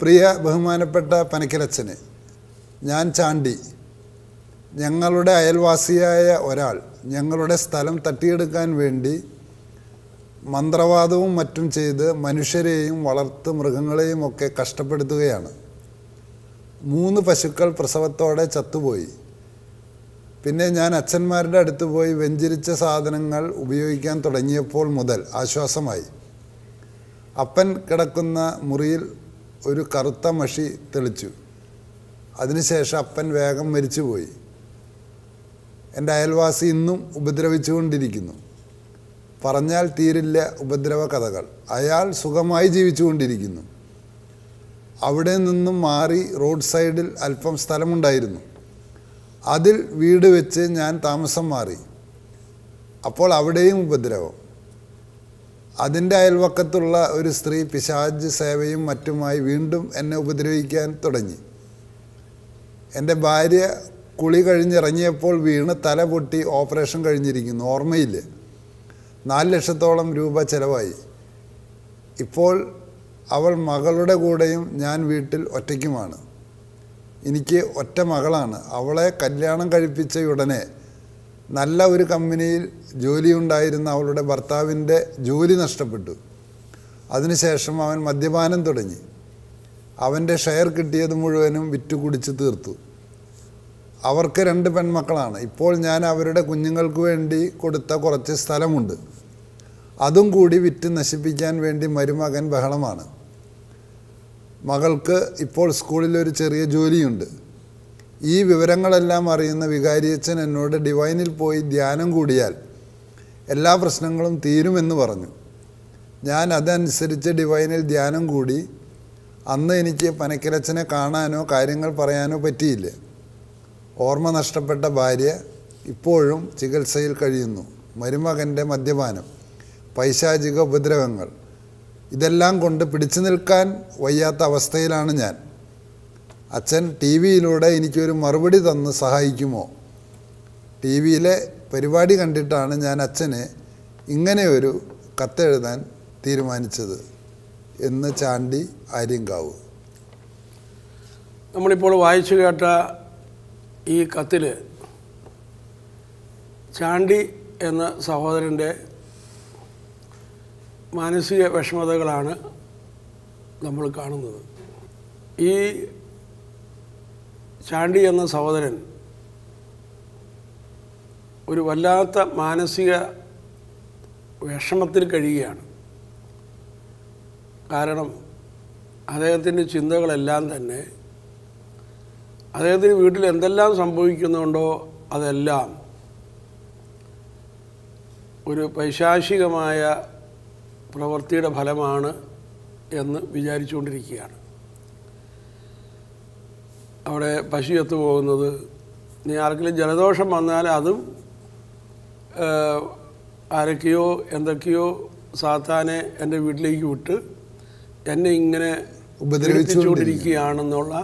പ്രിയ ബഹുമാനപ്പെട്ട പനക്കിലച്ചന് ഞാൻ ചാണ്ടി. ഞങ്ങളുടെ അയൽവാസിയായ ഒരാൾ ഞങ്ങളുടെ സ്ഥലം തട്ടിയെടുക്കാൻ വേണ്ടി മന്ത്രവാദവും മറ്റും ചെയ്ത് മനുഷ്യരെയും വളർത്ത് മൃഗങ്ങളെയും ഒക്കെ കഷ്ടപ്പെടുത്തുകയാണ്. മൂന്ന് പശുക്കൾ പ്രസവത്തോടെ ചത്തുപോയി. പിന്നെ ഞാൻ അച്ഛന്മാരുടെ അടുത്ത് പോയി വെഞ്ചരിച്ച സാധനങ്ങൾ ഉപയോഗിക്കാൻ തുടങ്ങിയപ്പോൾ മുതൽ ആശ്വാസമായി. അപ്പൻ കിടക്കുന്ന മുറിയിൽ ഒരു കറുത്ത മഷി തെളിച്ചു. അതിനുശേഷം അപ്പൻ വേഗം മരിച്ചുപോയി. എന്റെ അയൽവാസി ഇന്നും ഉപദ്രവിച്ചുകൊണ്ടിരിക്കുന്നു. പറഞ്ഞാൽ തീരില്ല ഉപദ്രവ കഥകൾ അയാൾ സുഖമായി ജീവിച്ചുകൊണ്ടിരിക്കുന്നു. അവിടെ നിന്നും മാറി റോഡ് സൈഡിൽ അല്പം സ്ഥലമുണ്ടായിരുന്നു. അതിൽ വീട് വെച്ച് ഞാൻ താമസം മാറി. അപ്പോൾ അവിടെയും ഉപദ്രവം. അതിന്റെ അയൽവക്കത്തുള്ള ഒരു സ്ത്രീ പിശാജ് സേവയും മറ്റുമായി വീണ്ടും എന്നെ ഉപദ്രവിക്കാൻ തുടങ്ങി. എന്റെ ഭാര്യ കുളി കഴിഞ്ഞിറങ്ങിയപ്പോൾ വീണ് തല പൊട്ടി ഓപ്പറേഷൻ കഴിഞ്ഞിരിക്കുന്നു. ഓർമ്മയില്ല. നാല് ലക്ഷത്തോളം രൂപ ചിലവായി. ഇപ്പോൾ അവൾ മകളുടെ കൂടെയും ഞാൻ വീട്ടിൽ ഒറ്റയ്ക്കുമാണ്. എനിക്ക് ഒറ്റ മകളാണ്. അവളെ കല്യാണം കഴിപ്പിച്ച ഉടനെ നല്ല ഒരു കമ്പനിയിൽ ജോലിയുണ്ടായിരുന്ന അവളുടെ ഭർത്താവിന്റെ ജോലി നഷ്ടപ്പെട്ടു. അതിനുശേഷം അവൻ മദ്യപാനം തുടങ്ങി. അവന്റെ ഷെയർ കിട്ടിയത് മുഴുവനും വിറ്റു കുടിച്ച് തീർത്തു. അവർക്ക് രണ്ട് പെൺമക്കളാണ്. ഇപ്പോൾ ഞാൻ അവരുടെ കുഞ്ഞുങ്ങൾക്ക് വേണ്ടി കൊടുത്ത കുറച്ച് സ്ഥലമുണ്ട്. അതും കൂടി വിറ്റ് നശിപ്പിക്കാൻ വേണ്ടി മരുമകൻ ബഹളമാണ്. മകൾക്ക് ഇപ്പോൾ സ്കൂളിൽ ഒരു ചെറിയ ജോലിയുണ്ട്. ഈ വിവരങ്ങളെല്ലാം അറിയുന്ന വികാരിയച്ഛൻ എന്നോട് ഡിവൈനിൽ പോയി ധ്യാനം കൂടിയാൽ എല്ലാ പ്രശ്നങ്ങളും തീരുമെന്ന് പറഞ്ഞു. ഞാൻ അതനുസരിച്ച് ഡിവൈനിൽ ധ്യാനം കൂടി. അന്ന് എനിക്ക് പനക്കിലച്ചനെ കാണാനോ കാര്യങ്ങൾ പറയാനോ പറ്റിയില്ല. ഓർമ്മ നഷ്ടപ്പെട്ട ഭാര്യ ഇപ്പോഴും ചികിത്സയിൽ കഴിയുന്നു. മരുമകന്റെ മദ്യപാനം പൈശാചിക ഉപദ്രവങ്ങൾ ഇതെല്ലാം കൊണ്ട് പിടിച്ചു നിൽക്കാൻ വയ്യാത്ത അവസ്ഥയിലാണ് ഞാൻ. അച്ഛൻ ടി വിയിലൂടെ എനിക്കൊരു മറുപടി തന്ന് സഹായിക്കുമോ? ടി വിയിലെ പരിപാടി കണ്ടിട്ടാണ് ഞാൻ അച്ഛന് ഇങ്ങനെ ഒരു കത്തെഴുതാൻ തീരുമാനിച്ചത് എന്ന് ചാണ്ടി ആര്യങ്കാവ്. നമ്മളിപ്പോൾ വായിച്ചു കേട്ട ഈ കത്തിൽ ചാണ്ടി എന്ന സഹോദരന്റെ മാനസിക വിഷമതകളാണ് നമ്മൾ കാണുന്നത്. ഈ ചാണ്ടി എന്ന സഹോദരൻ ഒരു വല്ലാത്ത മാനസിക വിഷമത്തിൽ കഴിയുകയാണ്. കാരണം അദ്ദേഹത്തിന്റെ ചിന്തകളെല്ലാം തന്നെ അദ്ദേഹത്തിന് വീട്ടിൽ എന്തെല്ലാം സംഭവിക്കുന്നുണ്ടോ അതെല്ലാം ഒരു പൈശാചികമായ പ്രവൃത്തിയുടെ ഫലമാണ് എന്ന് വിചാരിച്ചുകൊണ്ടിരിക്കുകയാണ്. അവിടെ പശു എത്തു പോകുന്നത്. ഇനി ആർക്കെങ്കിലും ജലദോഷം വന്നാൽ അതും ആരൊക്കെയോ എന്തൊക്കെയോ സാത്താനെ എന്റെ വീട്ടിലേക്ക് വിട്ട് എന്നെ ഇങ്ങനെ ഉപദ്രവിച്ചുകൊണ്ടിരിക്കുകയാണെന്നുള്ള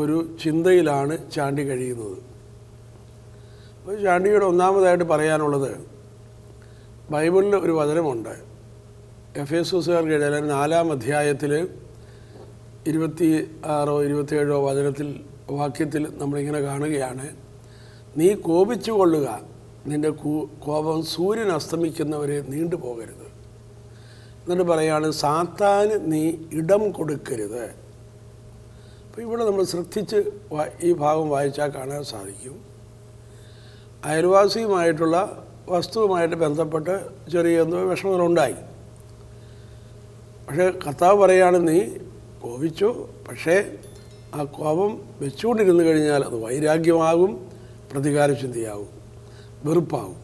ഒരു ചിന്തയിലാണ് ചാണ്ടി കഴിയുന്നത്. അപ്പോൾ ചാണ്ടിയുടെ ഒന്നാമതായിട്ട് പറയാനുള്ളത് ബൈബിളിൽ ഒരു വചനമുണ്ട്. എഫ് എസ് എസുകാർക്ക് നാലാം അധ്യായത്തിൽ ഇരുപത്തി ആറോ ഇരുപത്തിയേഴോ വചനത്തിൽ വാക്യത്തിൽ നമ്മളിങ്ങനെ കാണുകയാണ് നീ കോപിച്ചു കൊള്ളുക നിന്റെ കോപം സൂര്യൻ അസ്തമിക്കുന്നവരെ നീണ്ടു പോകരുത്. എന്നിട്ട് പറയാണ് സാത്താന് നീ ഇടം കൊടുക്കരുത്. അപ്പോൾ ഇവിടെ നമ്മൾ ശ്രദ്ധിച്ച് ഈ ഭാഗം വായിച്ചാൽ കാണാൻ സാധിക്കും. അയൽവാസിയുമായിട്ടുള്ള വസ്തുവുമായിട്ട് ബന്ധപ്പെട്ട് ചെറിയ എന്തോ വിഷമങ്ങളുണ്ടായി. പക്ഷേ കർത്താവ് പറയാണ് നീ കോപിച്ചു. പക്ഷേ ആ കോപം വെച്ചുകൊണ്ടിരുന്നു കഴിഞ്ഞാൽ അത് വൈരാഗ്യമാകും പ്രതികാര ചിന്തയാകും വെറുപ്പാകും.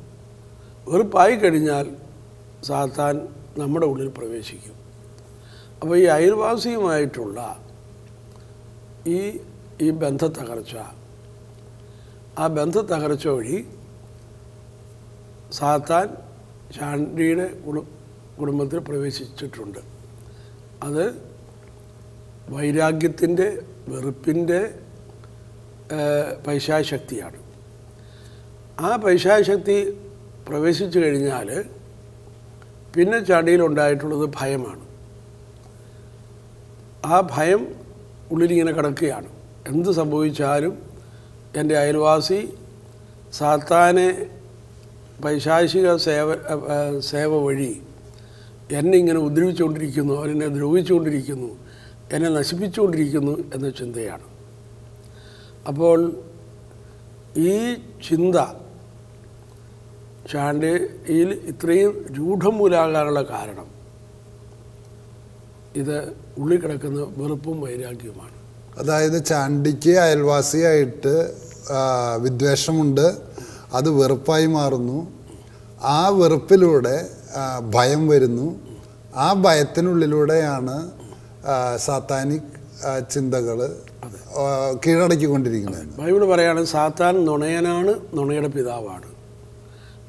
വെറുപ്പായി കഴിഞ്ഞാൽ സാത്താൻ നമ്മുടെ ഉള്ളിൽ പ്രവേശിക്കും. അപ്പോൾ ഈ അയൽവാസിയുമായിട്ടുള്ള ഈ ഈ ബന്ധ തകർച്ച ആ ബന്ധ തകർച്ച വഴി സാത്താൻ ചാണ്ടിയുടെ കുടു കുടുംബത്തിൽ പ്രവേശിച്ചിട്ടുണ്ട്. അത് വൈരാഗ്യത്തിന്റെ വെറുപ്പിന്റെ പൈശാശക്തിയാണ്. ആ പൈശാശക്തി പ്രവേശിച്ചു കഴിഞ്ഞാൽ പിന്നെ ചാടിയിലുണ്ടായിട്ടുള്ളത് ഭയമാണ്. ആ ഭയം ഉള്ളിലിങ്ങനെ കിടക്കുകയാണ്. എന്ത് സംഭവിച്ചാലും എന്റെ അയൽവാസി സാത്താനെ പൈശാചിക സേവ സേവ വഴി എന്നെ ഇങ്ങനെ ഉദ്രവിച്ചുകൊണ്ടിരിക്കുന്നു അവരെന്നെ ദ്രോഹിച്ചുകൊണ്ടിരിക്കുന്നു എന്നെ നശിപ്പിച്ചുകൊണ്ടിരിക്കുന്നു എന്ന ചിന്തയാണ്. അപ്പോൾ ഈ ചിന്ത ചാണ്ടയിൽ ഇത്രയും രൂഢമൂലാകാനുള്ള കാരണം ഇത് ഉള്ളിൽ കിടക്കുന്ന വെറുപ്പും വൈരാഗ്യവുമാണ്. അതായത് ചാണ്ടിക്ക് അയൽവാസിയായിട്ട് വിദ്വേഷമുണ്ട് അത് വെറുപ്പായി മാറുന്നു. ആ വെറുപ്പിലൂടെ ഭയം വരുന്നു. ആ ഭയത്തിനുള്ളിലൂടെയാണ് സാത്താനിക് ചിന്തകൾ കീഴടക്കിക്കൊണ്ടിരിക്കുന്നത് ബൈബിൾ പറയാണ് സാത്താൻ നുണയനാണ് നുണയുടെ പിതാവാണ്.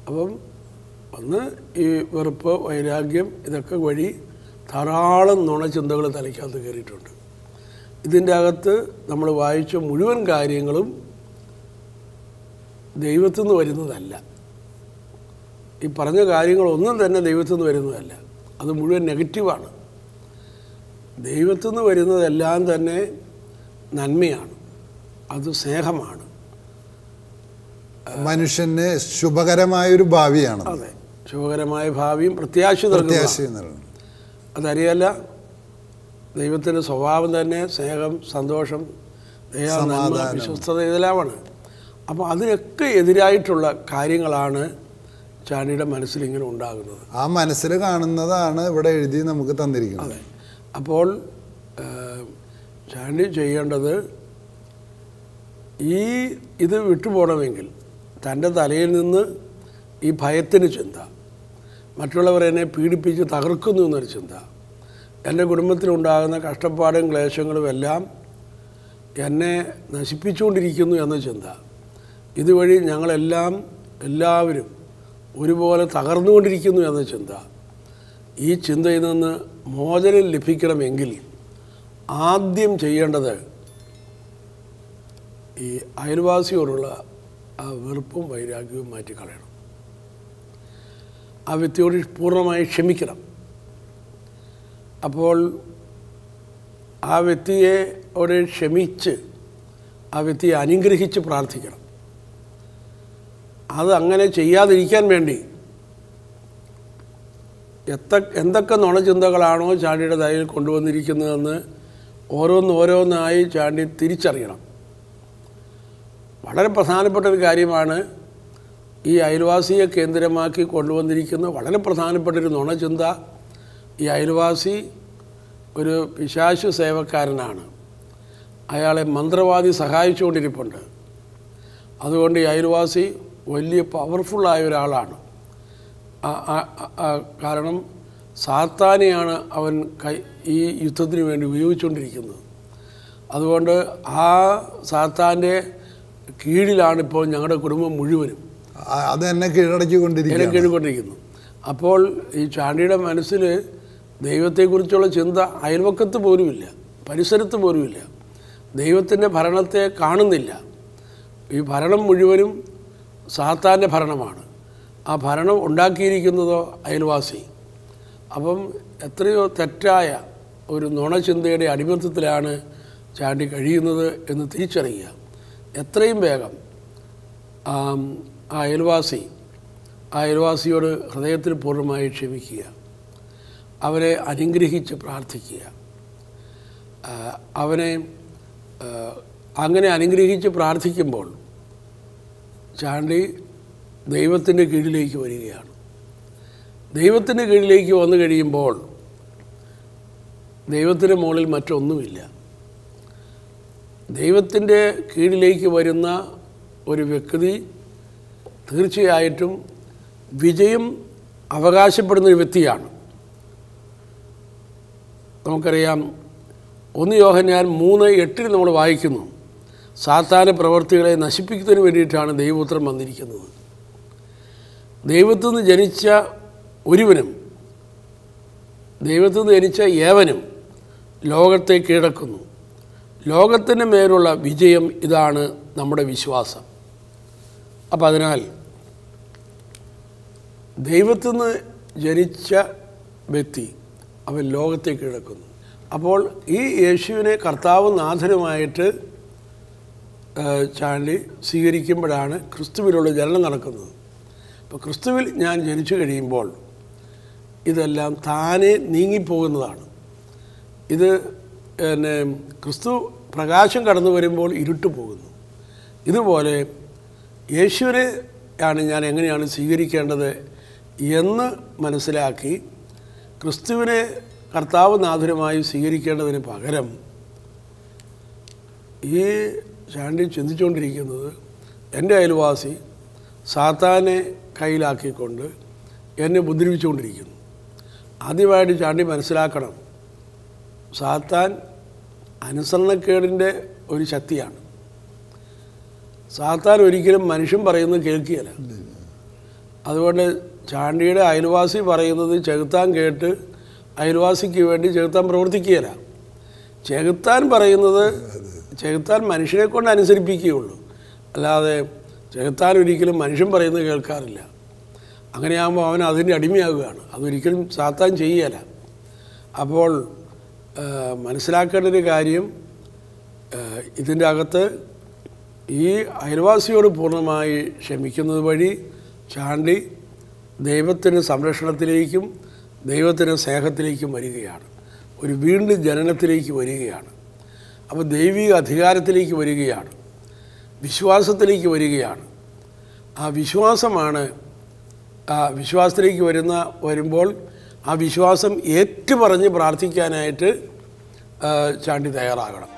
അപ്പം ഒന്ന് ഈ വെറുപ്പ് വൈരാഗ്യം ഇതൊക്കെ വഴി ധാരാളം നുണചിന്തകൾ തലയ്ക്കകത്ത് കയറിയിട്ടുണ്ട്. ഇതിന്റെ അകത്ത് നമ്മൾ വായിച്ച മുഴുവൻ കാര്യങ്ങളും ദൈവത്തു നിന്ന് വരുന്നതല്ല. ഈ പറഞ്ഞ കാര്യങ്ങളൊന്നും തന്നെ ദൈവത്തു നിന്ന് വരുന്നതല്ല. അത് മുഴുവൻ നെഗറ്റീവാണ്. ദൈവത്തിൽ നിന്ന് വരുന്നതെല്ലാം തന്നെ നന്മയാണ്. അത് സ്നേഹമാണ്. മനുഷ്യന് ശുഭകരമായൊരു ഭാവിയാണ്. അതെ. ശുഭകരമായ ഭാവിയും പ്രത്യാശ അതറിയല്ല ദൈവത്തിന്റെ സ്വഭാവം തന്നെ സ്നേഹം സന്തോഷം ദയ നന്മ. വിശ്വസ്തത ഇതെല്ലാമാണ് അപ്പോൾ അതിനൊക്കെ എതിരായിട്ടുള്ള കാര്യങ്ങളാണ് ചാണ്ടിയുടെ മനസ്സിൽ ഇങ്ങനെ ഉണ്ടാകുന്നത്. ആ മനസ്സിൽ കാണുന്നതാണ് ഇവിടെ എഴുതി നമുക്ക് തന്നിരിക്കുന്നത്. അപ്പോൾ ചാണ്ടി ചെയ്യേണ്ടത് ഈ ഇത് വിട്ടുപോകണമെങ്കിൽ തന്റെ തലയിൽ നിന്ന് ഈ ഭയത്തിന് ചിന്ത മറ്റുള്ളവർ എന്നെ പീഡിപ്പിച്ച് തകർക്കുന്നു എന്നൊരു ചിന്ത എന്റെ കുടുംബത്തിലുണ്ടാകുന്ന കഷ്ടപ്പാടും ക്ലേശങ്ങളും എല്ലാം എന്നെ നശിപ്പിച്ചുകൊണ്ടിരിക്കുന്നു എന്ന ചിന്ത ഇതുവഴി ഞങ്ങളെല്ലാം എല്ലാവരും ഒരുപോലെ തകർന്നുകൊണ്ടിരിക്കുന്നു എന്ന ചിന്ത ഈ ചിന്തയിൽ നിന്ന് മോചനം ലഭിക്കണമെങ്കിൽ ആദ്യം ചെയ്യേണ്ടത് ഈ അയൽവാസിയോടുള്ള ആ വെറുപ്പും വൈരാഗ്യവും മാറ്റിക്കളയണം. ആ വ്യക്തിയോട് പൂർണമായി ക്ഷമിക്കണം. അപ്പോൾ ആ വ്യക്തിയെ ഒരു ക്ഷമിച്ച് ആ വ്യക്തിയെ അനുഗ്രഹിച്ച് പ്രാർത്ഥിക്കണം. അത് അങ്ങനെ ചെയ്യാതിരിക്കാൻ വേണ്ടി എത്ത എന്തൊക്കെ നുണചിന്തകളാണോ ചാണ്ടിയുടെ തലയിൽ കൊണ്ടുവന്നിരിക്കുന്നതെന്ന് ഓരോന്ന് ഓരോന്നായി ചാണ്ടി തിരിച്ചറിയണം. വളരെ പ്രധാനപ്പെട്ട ഒരു കാര്യമാണ് ഈ അയൽവാസിയെ കേന്ദ്രമാക്കി കൊണ്ടുവന്നിരിക്കുന്ന വളരെ പ്രധാനപ്പെട്ട ഒരു നുണചിന്ത. ഈ അയൽവാസി ഒരു പിശാശു സേവക്കാരനാണ്. അയാളെ മന്ത്രവാദി സഹായിച്ചുകൊണ്ടിരിപ്പുണ്ട്. അതുകൊണ്ട് ഈ അയൽവാസി വലിയ പവർഫുള്ളായ ഒരാളാണ്. കാരണം സാത്താനെയാണ് അവൻ കൈ ഈ യുദ്ധത്തിന് വേണ്ടി ഉപയോഗിച്ചുകൊണ്ടിരിക്കുന്നത്. അതുകൊണ്ട് ആ സാത്താന്റെ കീഴിലാണ് ഇപ്പോൾ ഞങ്ങളുടെ കുടുംബം മുഴുവനും. അത് എന്നെ കീഴടക്കിക്കൊണ്ടിരിക്കുകയാണ്. എന്നെ കീഴ്കൊണ്ടിരിക്കുന്നു അപ്പോൾ ഈ ചാണ്ടിയുടെ മനസ്സിൽ ദൈവത്തെക്കുറിച്ചുള്ള ചിന്ത അയൽവക്കത്ത് പോലുമില്ല പരിസരത്ത് പോലുമില്ല. ദൈവത്തിന്റെ ഭരണത്തെ കാണുന്നില്ല. ഈ ഭരണം മുഴുവനും സാത്താന്റെ ഭരണമാണ്. ആ ഭരണം ഉണ്ടാക്കിയിരിക്കുന്നതോ അയൽവാസി. അപ്പം എത്രയോ തെറ്റായ ഒരു നുണചിന്തയുടെ അടിമത്തത്തിലാണ് ചാണ്ടി കഴിയുന്നത് എന്ന് തിരിച്ചറിയുക. എത്രയും വേഗം ആ അയൽവാസി ആ അയൽവാസിയോട് ഹൃദയത്തിൽ പൂർണമായി ക്ഷമിക്കുക. അവരെ അനുഗ്രഹിച്ച് പ്രാർത്ഥിക്കുക. അവനെ അങ്ങനെ അനുഗ്രഹിച്ച് പ്രാർത്ഥിക്കുമ്പോൾ ചാണ്ടി ദൈവത്തിന്റെ കീഴിലേക്ക് വരികയാണ്. ദൈവത്തിന്റെ കീഴിലേക്ക് വന്നു കഴിയുമ്പോൾ ദൈവത്തിന്റെ മുകളിൽ മറ്റൊന്നുമില്ല. ദൈവത്തിന്റെ കീഴിലേക്ക് വരുന്ന ഒരു വ്യക്തി തീർച്ചയായിട്ടും വിജയം അവകാശപ്പെടുന്ന ഒരു വ്യക്തിയാണ്. നമുക്കറിയാം ഒന്ന് യോഹന്നാൻ മൂന്ന് എട്ടിൽ നമ്മൾ വായിക്കുന്നു സാത്താന പ്രവർത്തികളെ നശിപ്പിക്കുന്നതിന് വേണ്ടിയിട്ടാണ് ദൈവപുത്രം വന്നിരിക്കുന്നത്. ദൈവത്തിൽ നിന്ന് ജനിച്ച ഒരുവനും ദൈവത്തു നിന്ന് ജനിച്ച ഏവനും ലോകത്തെ കീഴടക്കുന്നു. ലോകത്തിന് മേലുള്ള വിജയം ഇതാണ് നമ്മുടെ വിശ്വാസം. അപ്പം അതിനാൽ ദൈവത്തു നിന്ന് ജനിച്ച വ്യക്തി അവൻ ലോകത്തെ കീഴടക്കുന്നു. അപ്പോൾ ഈ യേശുവിനെ കർത്താവ് നാഥനുമായിട്ട് ചാണ്ടി സ്വീകരിക്കുമ്പോഴാണ് ക്രിസ്തുവിലുള്ള ജനനം നടക്കുന്നത്. അപ്പോൾ ക്രിസ്തുവിൽ ഞാൻ ജനിച്ചു കഴിയുമ്പോൾ ഇതെല്ലാം താനെ നീങ്ങിപ്പോകുന്നതാണ്. ഇത് പിന്നെ ക്രിസ്തു പ്രകാശം കടന്നു വരുമ്പോൾ ഇരുട്ട് പോകുന്നു ഇതുപോലെ യേശുവിനെ ആണ് ഞാൻ എങ്ങനെയാണ് സ്വീകരിക്കേണ്ടത് എന്ന് മനസ്സിലാക്കി ക്രിസ്തുവിനെ കർത്താവ് നാഥുരമായി സ്വീകരിക്കേണ്ടതിന് പകരം ഈ ചാണ്ടി ചിന്തിച്ചുകൊണ്ടിരിക്കുന്നത് എന്റെ അയൽവാസി സാത്താനെ കയ്യിലാക്കിക്കൊണ്ട് എന്നെ ഉപദ്രവിച്ചുകൊണ്ടിരിക്കുന്നു. ആദ്യമായിട്ട് ചാണ്ടി മനസ്സിലാക്കണം സാത്താൻ അനുസരണക്കേടിന്റെ ഒരു ശക്തിയാണ്. സാത്താൻ ഒരിക്കലും മനുഷ്യൻ പറയുന്നത് കേൾക്കുകയല്ല. അതുകൊണ്ട് ചാണ്ടിയുടെ അയൽവാസി പറയുന്നത് ചെകുത്താൻ കേട്ട് അയൽവാസിക്ക് വേണ്ടി ചെകുത്താൻ പ്രവർത്തിക്കുകയില്ല. ചെകുത്താൻ പറയുന്നത് ചെകുത്താൻ മനുഷ്യനെ കൊണ്ട് അനുസരിപ്പിക്കുകയുള്ളൂ. അല്ലാതെ ചെകുത്താൻ ഒരിക്കലും മനുഷ്യൻ പറയുന്നത് കേൾക്കാറില്ല. അങ്ങനെയാകുമ്പോൾ അവൻ അതിന്റെ അടിമയാകുകയാണ്. അതൊരിക്കലും സാത്താൻ ചെയ്യുകയില്ല അപ്പോൾ മനസ്സിലാക്കേണ്ട ഒരു കാര്യം ഇതിന്റെ അകത്ത് ഈ അയൽവാസിയോട് പൂർണമായി ക്ഷമിക്കുന്നത് വഴി ചാണ്ടി ദൈവത്തിന് സംരക്ഷണത്തിലേക്കും ദൈവത്തിന് സ്നേഹത്തിലേക്കും വരികയാണ്. ഒരു വീണ്ടും ജനനത്തിലേക്ക് വരികയാണ്. അപ്പോൾ ദൈവിക അധികാരത്തിലേക്ക് വരികയാണ്. വിശ്വാസത്തിലേക്ക് വരികയാണ്. ആ വിശ്വാസമാണ് ആ വിശ്വാസത്തിലേക്ക് വരുന്ന വരുമ്പോൾ ആ വിശ്വാസം ഏറ്റുപറഞ്ഞ് പ്രാർത്ഥിക്കാനായിട്ട് ചാണ്ടി തയ്യാറാകണം.